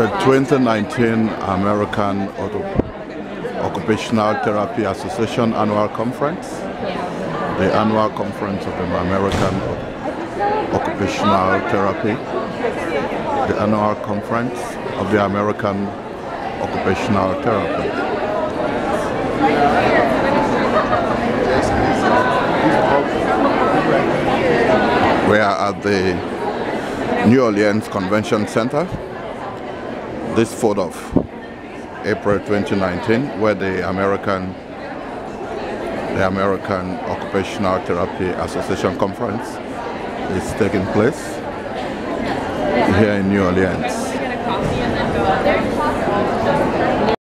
The 2019 American Occupational Therapy Association Annual Conference, the annual conference of the American Occupational Therapy, the annual conference of the American Occupational Therapy. We are at the New Orleans Convention Center this 4th of April 2019 where the American the American Occupational Therapy Association conference is taking place here in New Orleans.